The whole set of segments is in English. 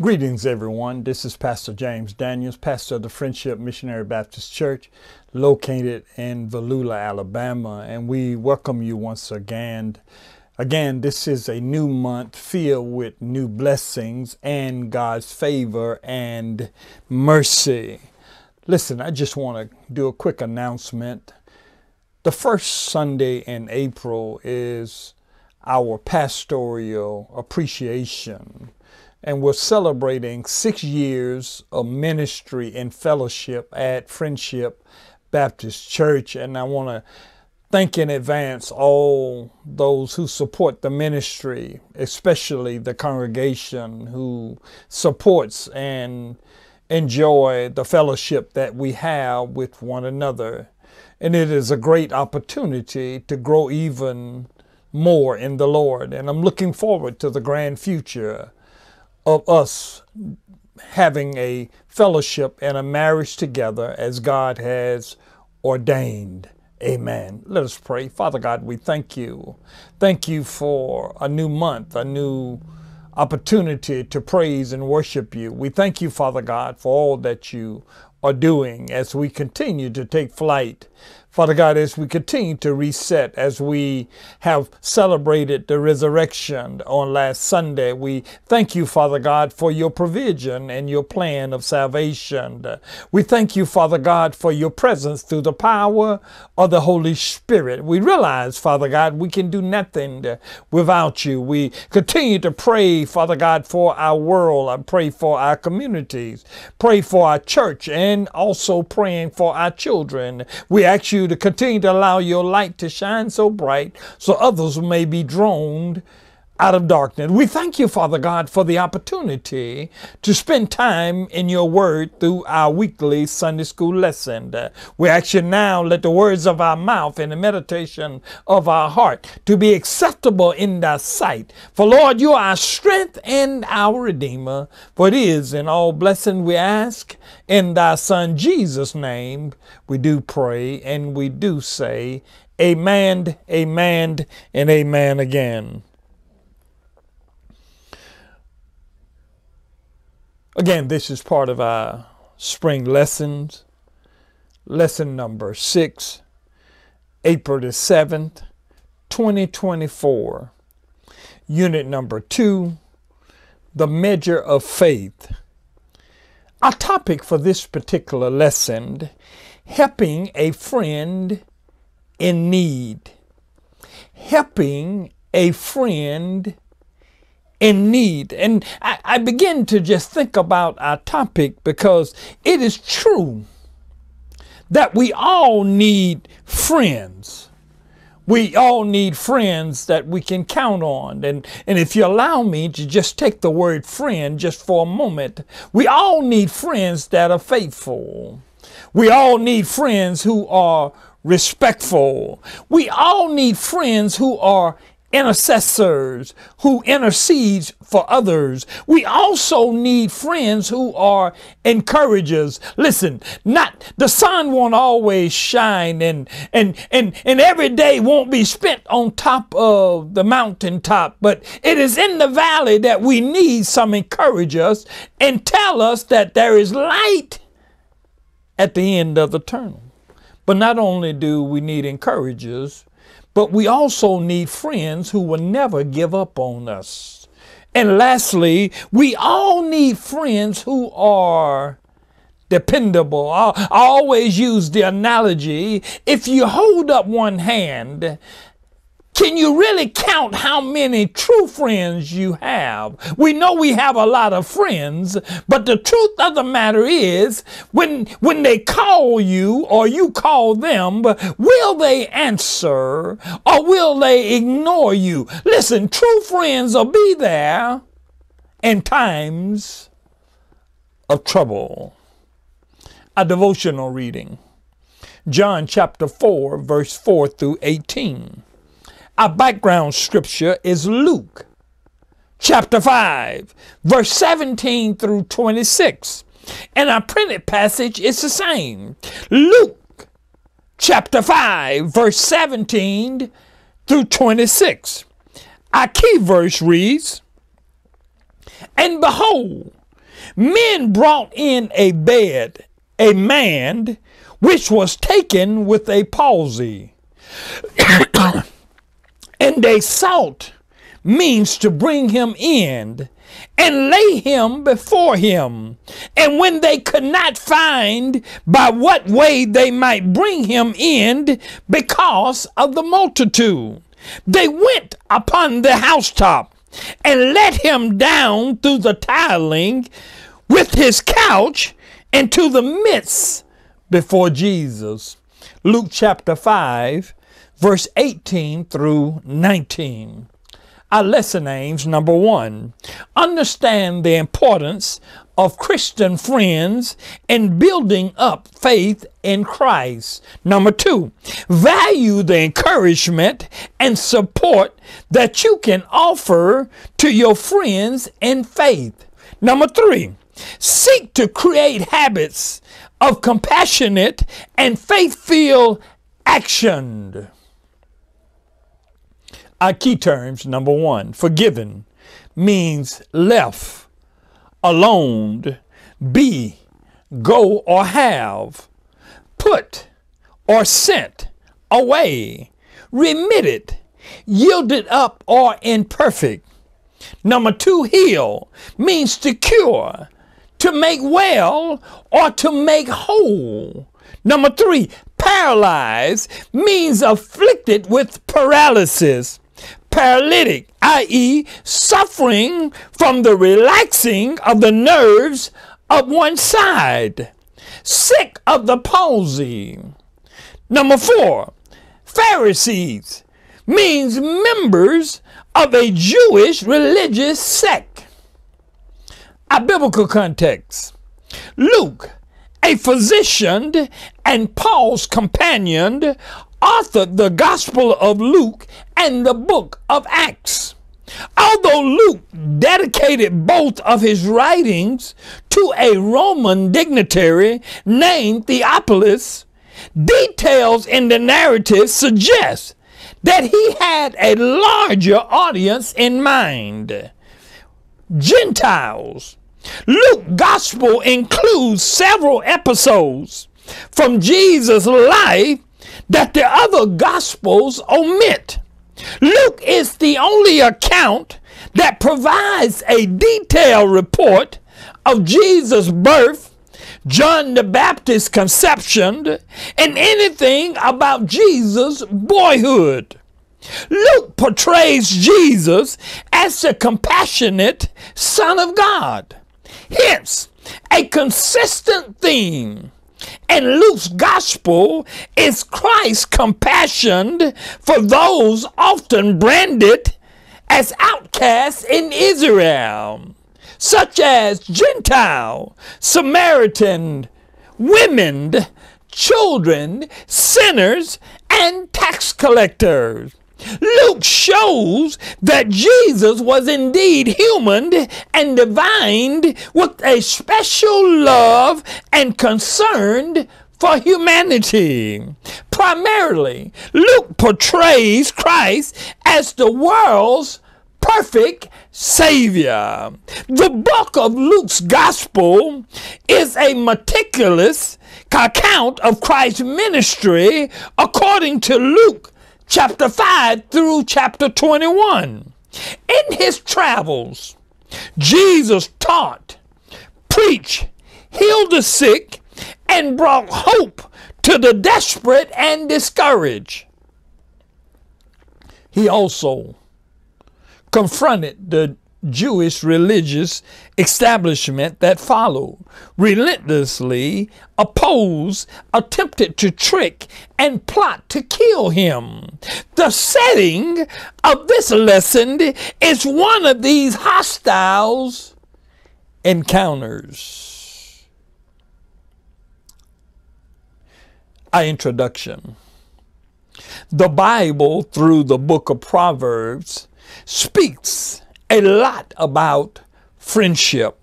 Greetings, everyone. This is Pastor James Daniels, pastor of the Friendship Missionary Baptist Church, located in Valula, Alabama, and we welcome you once again. Again, this is a new month filled with new blessings and God's favor and mercy. Listen, I just want to do a quick announcement. The first Sunday in April is our pastoral appreciation and we're celebrating six years of ministry and fellowship at Friendship Baptist Church. And I want to thank in advance all those who support the ministry, especially the congregation who supports and enjoy the fellowship that we have with one another. And it is a great opportunity to grow even more in the Lord. And I'm looking forward to the grand future of us having a fellowship and a marriage together as God has ordained. Amen. Let us pray. Father God, we thank you. Thank you for a new month, a new opportunity to praise and worship you. We thank you, Father God, for all that you are doing as we continue to take flight Father God, as we continue to reset, as we have celebrated the resurrection on last Sunday, we thank you, Father God, for your provision and your plan of salvation. We thank you, Father God, for your presence through the power of the Holy Spirit. We realize, Father God, we can do nothing without you. We continue to pray, Father God, for our world. I pray for our communities, pray for our church, and also praying for our children. We ask you you to continue to allow your light to shine so bright so others may be drawn out of darkness. We thank you, Father God, for the opportunity to spend time in your word through our weekly Sunday school lesson. We ask you now, let the words of our mouth and the meditation of our heart to be acceptable in thy sight. For Lord, you are our strength and our Redeemer. For it is in all blessing we ask. In thy Son Jesus' name, we do pray and we do say, Amen, amen, and amen again. Again, this is part of our spring lessons. Lesson number six, April the 7th, 2024. Unit number two, the measure of faith. Our topic for this particular lesson, helping a friend in need. Helping a friend in need. And I, I begin to just think about our topic because it is true that we all need friends. We all need friends that we can count on. And, and if you allow me to just take the word friend just for a moment, we all need friends that are faithful. We all need friends who are respectful. We all need friends who are intercessors who intercedes for others. We also need friends who are encouragers. Listen, not the sun won't always shine and and and and every day won't be spent on top of the mountaintop, but it is in the valley that we need some encouragers and tell us that there is light at the end of the tunnel. But not only do we need encouragers, but we also need friends who will never give up on us. And lastly, we all need friends who are dependable. I, always use the analogy if you hold up one hand can you really count how many true friends you have? We know we have a lot of friends, but the truth of the matter is when when they call you or you call them, will they answer or will they ignore you? Listen, true friends will be there in times of trouble. A devotional reading. John chapter 4 verse 4 through 18. Our background scripture is Luke chapter 5, verse 17 through 26. And our printed passage is the same. Luke chapter 5, verse 17 through 26. Our key verse reads, And behold, men brought in a bed a man which was taken with a palsy. And they sought means to bring him in and lay him before him. And when they could not find by what way they might bring him in because of the multitude, they went upon the housetop and let him down through the tiling with his couch into the midst before Jesus. Luke chapter 5, verse 18 through 19. Our lesson aims number one, understand the importance of Christian friends in building up faith in Christ. Number two, value the encouragement and support that you can offer to your friends in faith. Number three, seek to create habits of compassionate and faith filled action. Our key terms number one, forgiven means left, alone, be, go or have, put or sent away, remitted, yielded up or imperfect. Number two, heal means to cure, to make well or to make whole. Number three, paralyzed means afflicted with paralysis. Paralytic, i.e., suffering from the relaxing of the nerves of one side. Sick of the palsy. Number four, Pharisees means members of a Jewish religious sect. A biblical context. Luke, a physician and Paul's companion, authored the Gospel of Luke and the book of Acts. Although Luke dedicated both of his writings to a Roman dignitary named Theophilus, details in the narrative suggest that he had a larger audience in mind. Gentiles. Luke's gospel includes several episodes from Jesus' life that the other gospels omit. Luke is the only account that provides a detailed report of Jesus' birth, John the Baptist's conception, and anything about Jesus' boyhood. Luke portrays Jesus as the compassionate Son of God. Hence, a consistent theme and Luke's gospel is Christ's compassion for those often branded as outcasts in Israel, such as Gentile, Samaritan, women, children, sinners, and tax collectors. Luke shows that Jesus was indeed human and divine with a special love and concern for humanity. Primarily, Luke portrays Christ as the world's perfect Savior. The book of Luke's Gospel is a meticulous account of Christ's ministry according to Luke chapter 5 through chapter 21. In his travels, Jesus taught, preached, healed the sick, and brought hope to the desperate and discouraged. He also confronted the Jewish religious establishment that followed, relentlessly opposed, attempted to trick, and plot to kill him. The setting of this lesson is one of these hostile encounters. Our introduction. The Bible, through the book of Proverbs, speaks a lot about friendship.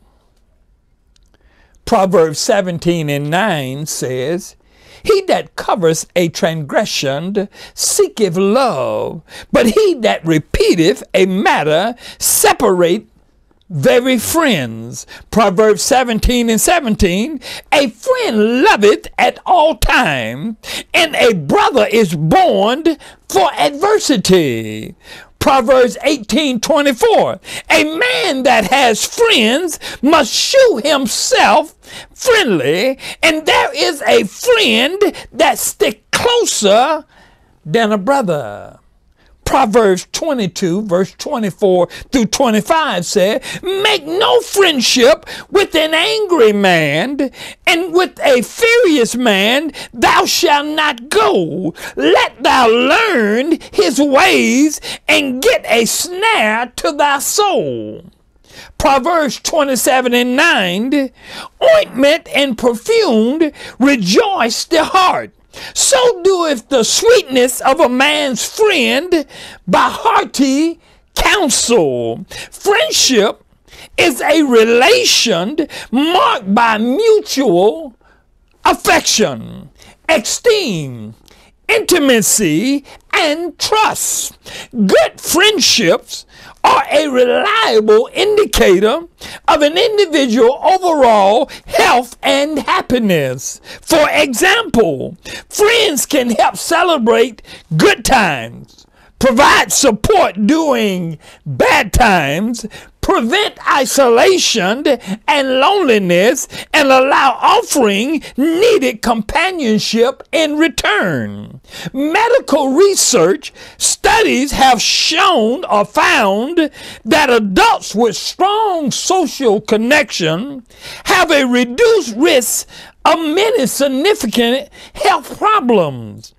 Proverbs 17 and 9 says, He that covers a transgression seeketh love, but he that repeateth a matter separate very friends. Proverbs 17 and 17. A friend loveth at all times, and a brother is born for adversity. Proverbs 18 24. A man that has friends must shew himself friendly, and there is a friend that stick closer than a brother. Proverbs 22, verse 24 through 25 said, Make no friendship with an angry man, and with a furious man thou shalt not go. Let thou learn his ways and get a snare to thy soul. Proverbs 27 and 9, ointment and perfume rejoice the heart so doeth the sweetness of a man's friend by hearty counsel. Friendship is a relation marked by mutual affection, esteem, intimacy, and trust. Good friendships are a reliable indicator of an individual overall health and happiness. For example, friends can help celebrate good times, provide support during bad times, prevent isolation and loneliness, and allow offering needed companionship in return. Medical research studies have shown or found that adults with strong social connection have a reduced risk of many significant health problems.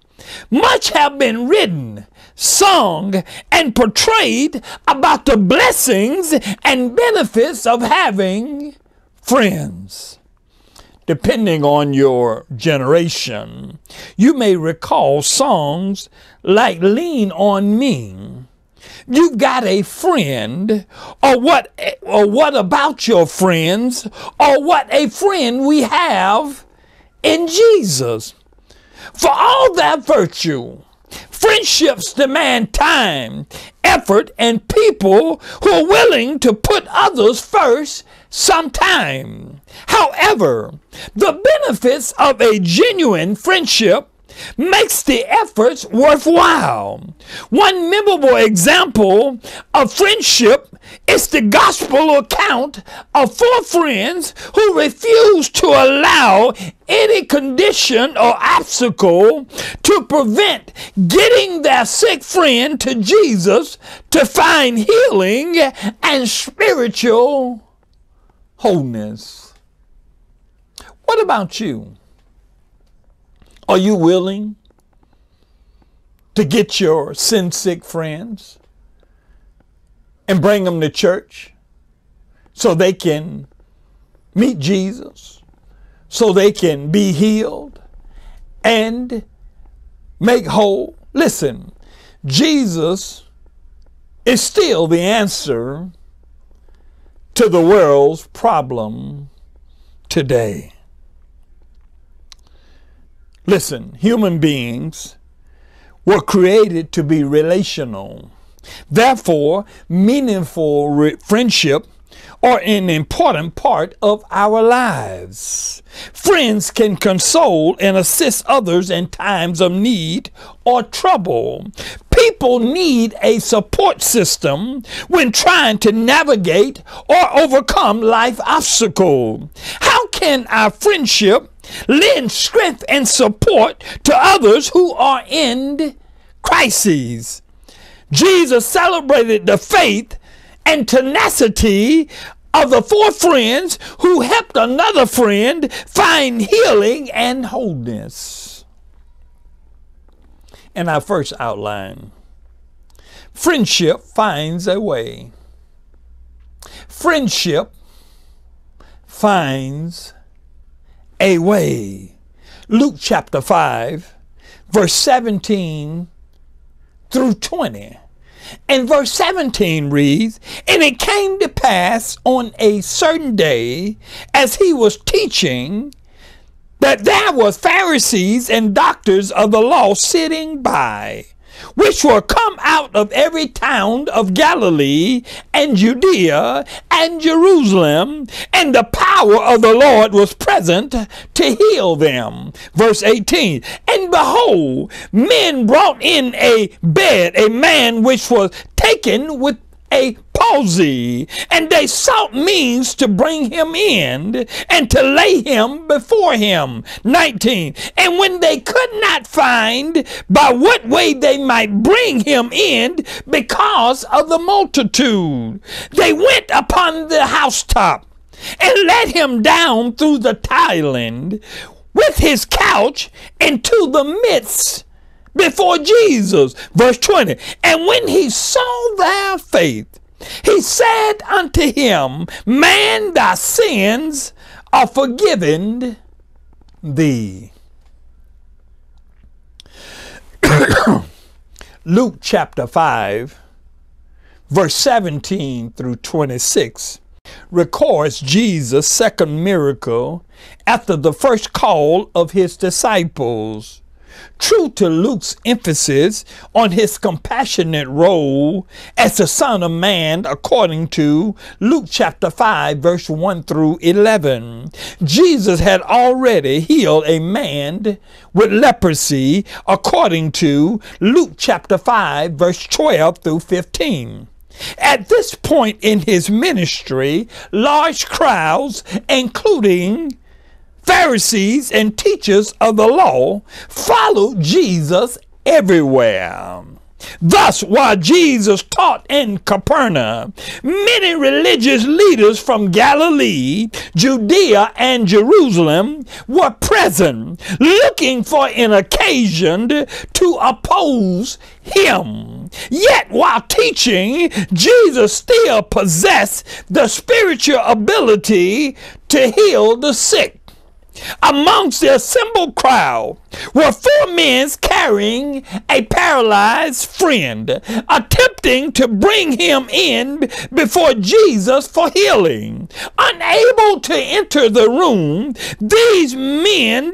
Much have been written sung, and portrayed about the blessings and benefits of having friends. Depending on your generation, you may recall songs like Lean on Me. You've got a friend, or what, or what about your friends, or what a friend we have in Jesus. For all that virtue, Friendships demand time, effort, and people who are willing to put others first sometime. However, the benefits of a genuine friendship makes the efforts worthwhile. One memorable example of friendship is the gospel account of four friends who refused to allow any condition or obstacle to prevent getting their sick friend to Jesus to find healing and spiritual wholeness. What about you? Are you willing to get your sin sick friends and bring them to church so they can meet Jesus, so they can be healed and make whole? Listen, Jesus is still the answer to the world's problem today. Listen, human beings were created to be relational. Therefore, meaningful re- friendship are an important part of our lives. Friends can console and assist others in times of need or trouble. People need a support system when trying to navigate or overcome life obstacles. How can our friendship lend strength and support to others who are in crises. Jesus celebrated the faith and tenacity of the four friends who helped another friend find healing and wholeness. In our first outline, friendship finds a way. Friendship finds a way. Luke chapter 5, verse 17 through 20. And verse 17 reads, And it came to pass on a certain day, as he was teaching, that there were Pharisees and doctors of the law sitting by, which were come out of every town of Galilee and Judea and Jerusalem, and the power of the Lord was present to heal them. Verse 18 And behold, men brought in a bed a man which was taken with a palsy, and they sought means to bring him in and to lay him before him. 19. And when they could not find by what way they might bring him in because of the multitude, they went upon the housetop and let him down through the tiling with his couch into the midst before Jesus. Verse 20. And when he saw their faith, he said unto him, Man, thy sins are forgiven thee. Luke chapter 5, verse 17 through 26 records Jesus' second miracle after the first call of his disciples. True to Luke's emphasis on his compassionate role as the Son of Man, according to Luke chapter 5, verse 1 through 11, Jesus had already healed a man with leprosy, according to Luke chapter 5, verse 12 through 15. At this point in his ministry, large crowds, including Pharisees and teachers of the law followed Jesus everywhere. Thus, while Jesus taught in Capernaum, many religious leaders from Galilee, Judea, and Jerusalem were present, looking for an occasion to oppose him. Yet, while teaching, Jesus still possessed the spiritual ability to heal the sick. Amongst the assembled crowd were four men carrying a paralyzed friend, attempting to bring him in before Jesus for healing. Unable to enter the room, these men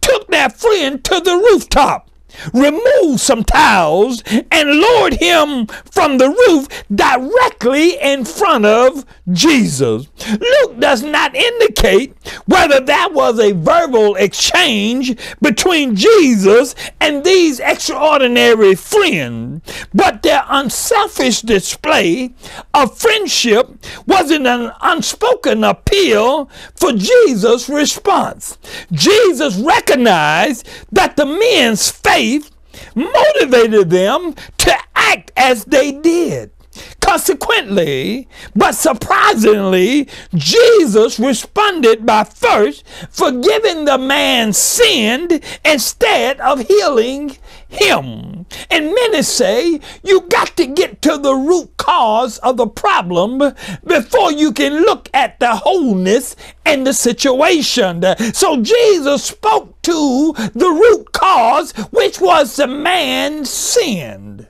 took their friend to the rooftop removed some towels and lowered him from the roof directly in front of Jesus. Luke does not indicate whether that was a verbal exchange between Jesus and these extraordinary friends, but their unselfish display of friendship was an unspoken appeal for Jesus' response. Jesus recognized that the men's faith faith motivated them to act as they did. Consequently, but surprisingly, Jesus responded by first forgiving the man's sin instead of healing him. And many say you got to get to the root cause of the problem before you can look at the wholeness and the situation. So Jesus spoke to the root cause, which was the man's sin.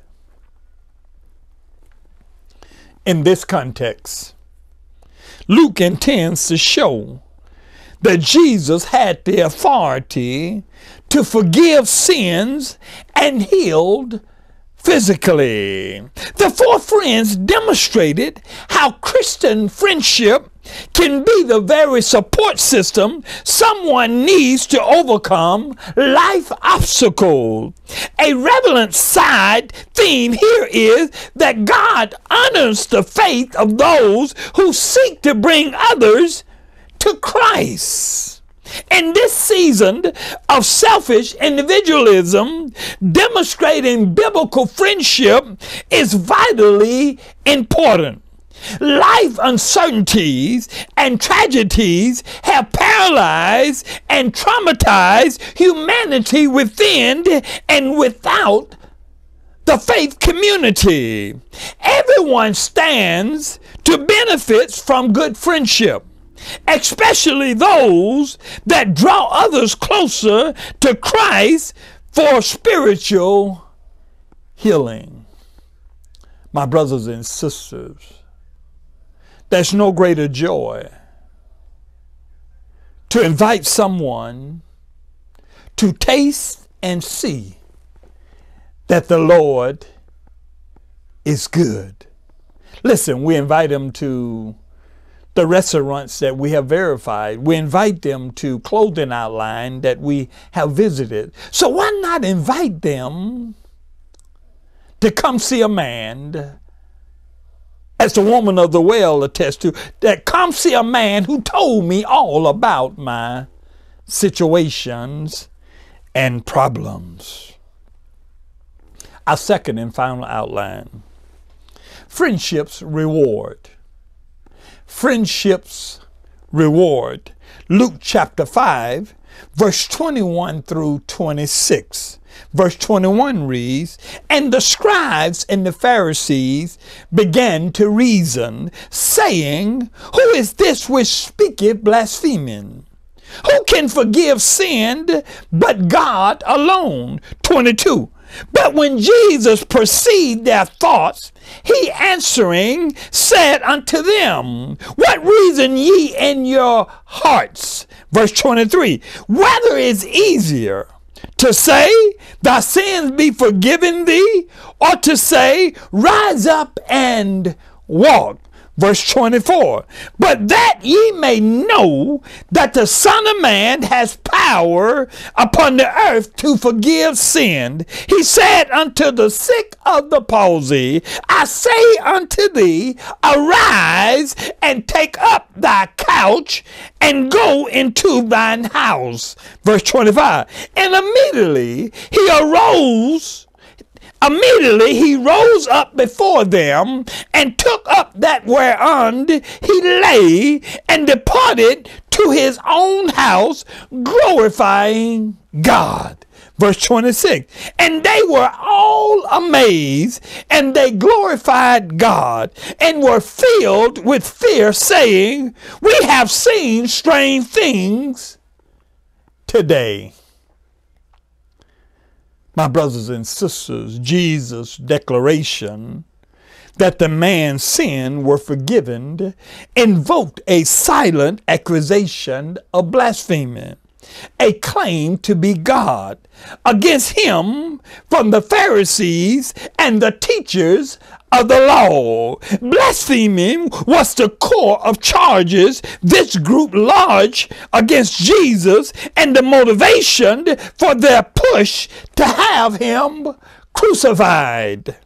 In this context, Luke intends to show that Jesus had the authority to forgive sins and healed physically. The four friends demonstrated how Christian friendship can be the very support system someone needs to overcome life obstacles. A relevant side theme here is that God honors the faith of those who seek to bring others to Christ. In this season of selfish individualism, demonstrating biblical friendship is vitally important. Life uncertainties and tragedies have paralyzed and traumatized humanity within and without the faith community. Everyone stands to benefit from good friendship especially those that draw others closer to Christ for spiritual healing. My brothers and sisters, there's no greater joy to invite someone to taste and see that the Lord is good. Listen, we invite them to the restaurants that we have verified. We invite them to clothing outline that we have visited. So why not invite them to come see a man, as the woman of the well attests to, that come see a man who told me all about my situations and problems. Our second and final outline friendship's reward friendship's reward. Luke chapter 5, verse 21 through 26. Verse 21 reads, And the scribes and the Pharisees began to reason, saying, Who is this which speaketh blaspheming? Who can forgive sin but God alone? 22. But when Jesus perceived their thoughts, he answering said unto them, What reason ye in your hearts? Verse 23 Whether it's easier to say, Thy sins be forgiven thee, or to say, Rise up and walk. Verse 24, but that ye may know that the Son of Man has power upon the earth to forgive sin. He said unto the sick of the palsy, I say unto thee, arise and take up thy couch and go into thine house. Verse 25, and immediately he arose Immediately he rose up before them and took up that whereon he lay and departed to his own house, glorifying God. Verse 26 And they were all amazed, and they glorified God, and were filled with fear, saying, We have seen strange things today. My brothers and sisters, Jesus' declaration that the man's sin were forgiven invoked a silent accusation of blasphemy a claim to be God against him from the Pharisees and the teachers of the law. Blaspheming was the core of charges this group lodged against Jesus and the motivation for their push to have him crucified.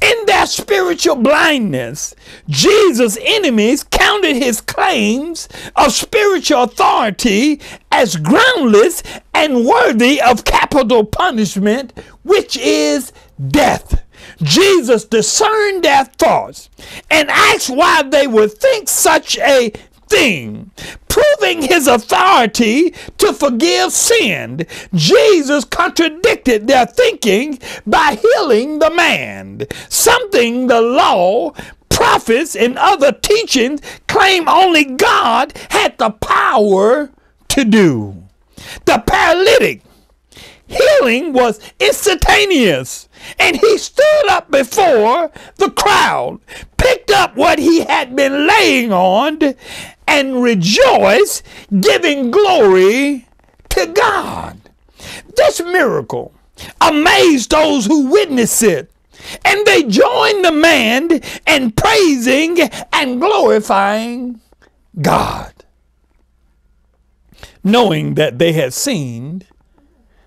In their spiritual blindness, Jesus' enemies counted his claims of spiritual authority as groundless and worthy of capital punishment, which is death. Jesus discerned their thoughts and asked why they would think such a thing, proving his authority to forgive sin. Jesus contradicted their thinking by healing the man, something the law, prophets, and other teachings claim only God had the power to do. The paralytic healing was instantaneous. And he stood up before the crowd, picked up what he had been laying on, and rejoiced, giving glory to God. This miracle amazed those who witnessed it. And they joined the man in praising and glorifying God, knowing that they had seen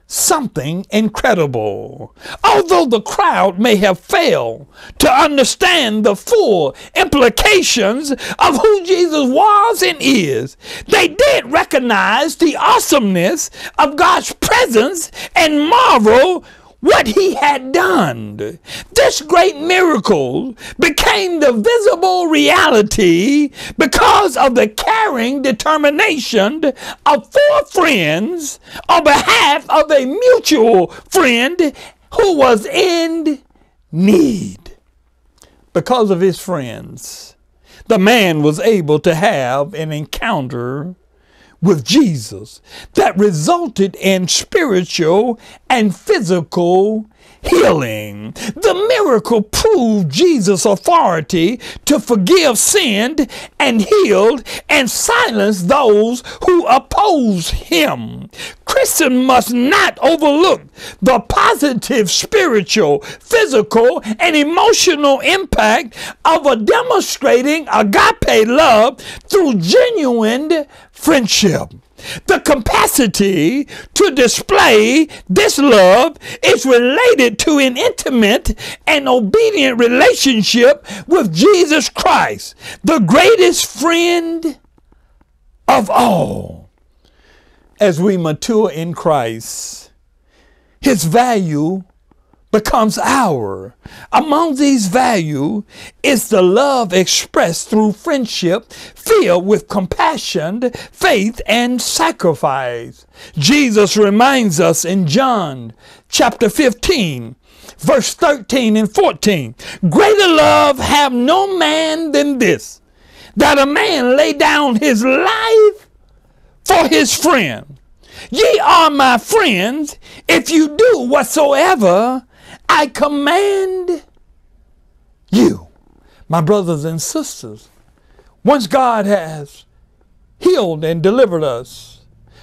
something incredible. Although the crowd may have failed to understand the full implications of who Jesus was and is, they did recognize the awesomeness of God's presence and marvel what he had done. This great miracle became the visible reality because of the caring determination of four friends on behalf of a mutual friend who was in need. Because of his friends, the man was able to have an encounter with Jesus that resulted in spiritual and physical healing. The miracle proved Jesus' authority to forgive sin and heal and silence those who oppose him. Christian must not overlook the positive spiritual, physical, and emotional impact of a demonstrating agape love through genuine friendship. The capacity to display this love is related to an intimate and obedient relationship with Jesus Christ, the greatest friend of all. As we mature in Christ, his value becomes our. Among these values is the love expressed through friendship filled with compassion, faith, and sacrifice. Jesus reminds us in John chapter 15, verse 13 and 14 Greater love have no man than this, that a man lay down his life for his friend. Ye are my friends if you do whatsoever I command you, my brothers and sisters. Once God has healed and delivered us,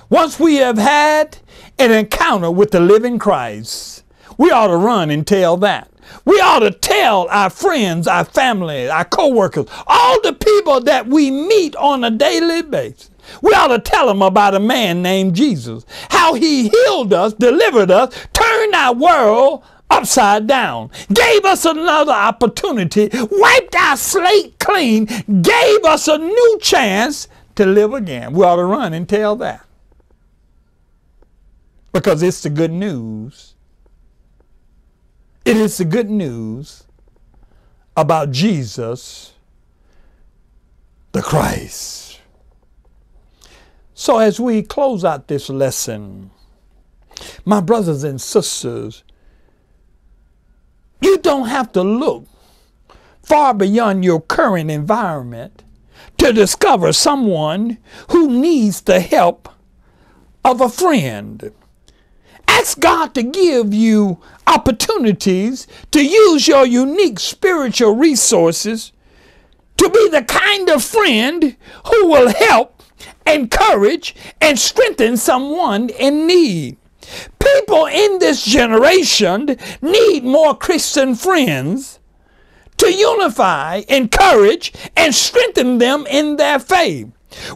once we have had an encounter with the living Christ, we ought to run and tell that. We ought to tell our friends, our family, our co-workers, all the people that we meet on a daily basis. We ought to tell them about a man named Jesus, how he healed us, delivered us, turned our world upside down, gave us another opportunity, wiped our slate clean, gave us a new chance to live again. We ought to run and tell that. Because it's the good news. It is the good news about Jesus the Christ. So, as we close out this lesson, my brothers and sisters, you don't have to look far beyond your current environment to discover someone who needs the help of a friend. Ask God to give you opportunities to use your unique spiritual resources to be the kind of friend who will help, encourage, and strengthen someone in need. People in this generation need more Christian friends to unify, encourage, and strengthen them in their faith.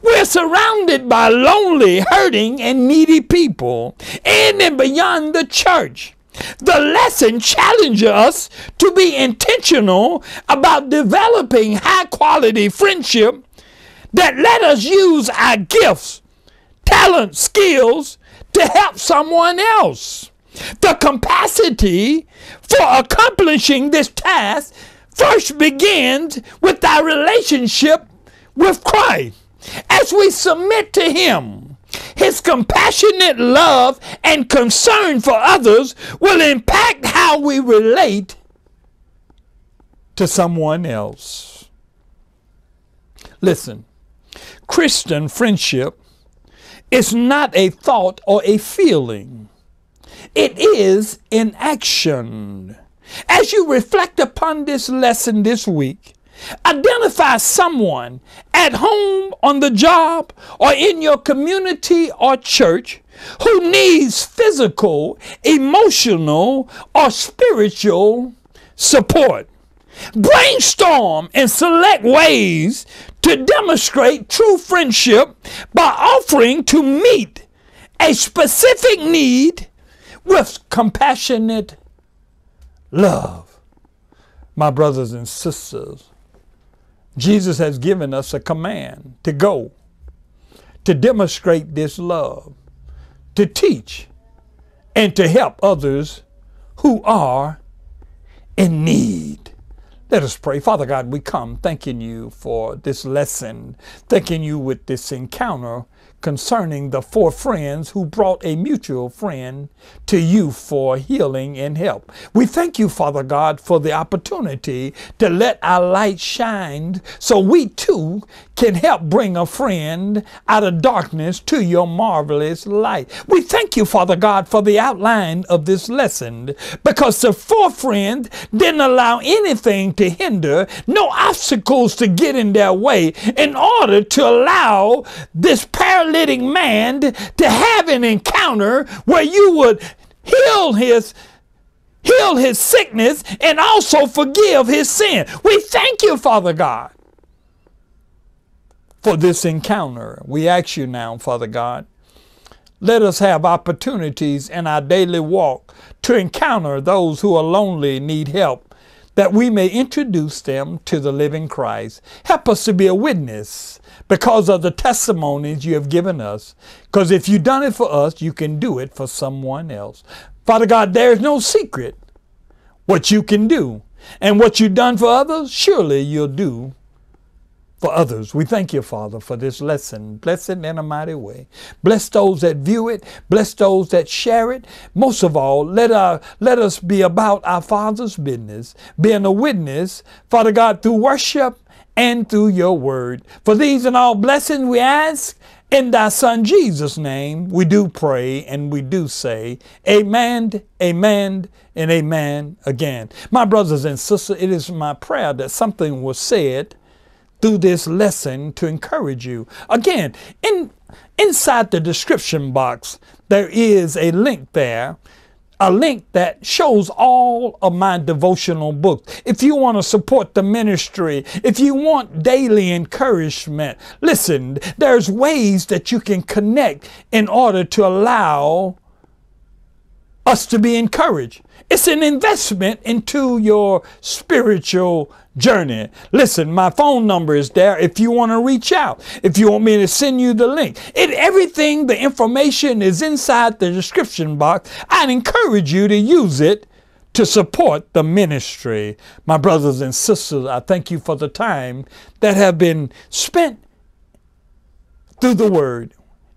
We're surrounded by lonely, hurting, and needy people in and beyond the church. The lesson challenges us to be intentional about developing high quality friendship that let us use our gifts, talents, skills, to help someone else. The capacity for accomplishing this task first begins with our relationship with Christ. As we submit to Him, His compassionate love and concern for others will impact how we relate to someone else. Listen, Christian friendship it's not a thought or a feeling. It is an action. As you reflect upon this lesson this week, identify someone at home, on the job, or in your community or church who needs physical, emotional, or spiritual support. Brainstorm and select ways to demonstrate true friendship by offering to meet a specific need with compassionate love. My brothers and sisters, Jesus has given us a command to go, to demonstrate this love, to teach, and to help others who are in need. Let us pray. Father God, we come thanking you for this lesson, thanking you with this encounter concerning the four friends who brought a mutual friend to you for healing and help. We thank you, Father God, for the opportunity to let our light shine so we too can help bring a friend out of darkness to your marvelous light. We thank you, Father God, for the outline of this lesson because the four friends didn't allow anything to hinder, no obstacles to get in their way in order to allow this paralytic man to have an encounter where you would heal his heal his sickness and also forgive his sin. We thank you, Father God for this encounter. We ask you now, Father God, let us have opportunities in our daily walk to encounter those who are lonely, and need help, that we may introduce them to the living Christ. Help us to be a witness because of the testimonies you have given us. Because if you've done it for us, you can do it for someone else. Father God, there is no secret what you can do. And what you've done for others, surely you'll do for others. We thank you, Father, for this lesson. Bless it in a mighty way. Bless those that view it. Bless those that share it. Most of all, let, our, let us be about our Father's business, being a witness, Father God, through worship and through your word. For these and all blessings we ask in thy Son Jesus' name, we do pray and we do say, Amen, Amen, and Amen again. My brothers and sisters, it is my prayer that something was said through this lesson to encourage you. Again, in inside the description box, there is a link there a link that shows all of my devotional books. If you want to support the ministry, if you want daily encouragement, listen, there's ways that you can connect in order to allow us to be encouraged. It's an investment into your spiritual journey. Listen, my phone number is there if you want to reach out. If you want me to send you the link. It everything, the information is inside the description box. I'd encourage you to use it to support the ministry. My brothers and sisters, I thank you for the time that have been spent through the word.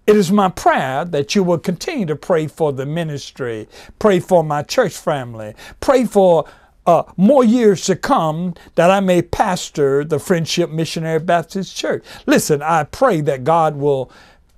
It is my prayer that you will continue to pray for the ministry, pray for my church family, pray for uh, more years to come that I may pastor the Friendship Missionary Baptist Church. Listen, I pray that God will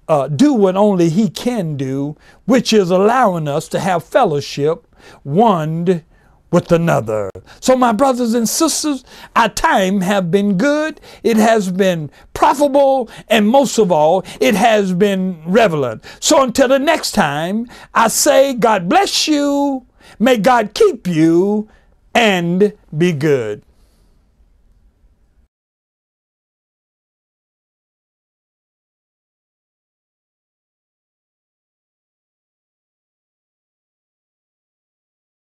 uh, do what only He can do, which is allowing us to have fellowship one with another. So, my brothers and sisters, our time have been good. It has been profitable, and most of all, it has been relevant. So, until the next time, I say, God bless you. May God keep you and be good.